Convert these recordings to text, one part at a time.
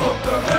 What the hell?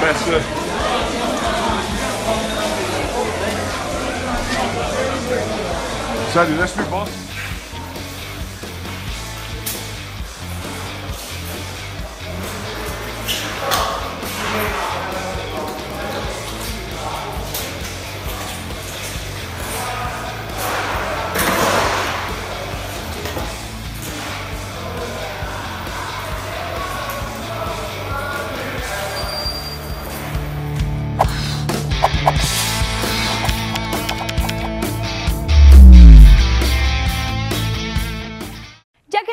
Better. Sadly, let's do boss.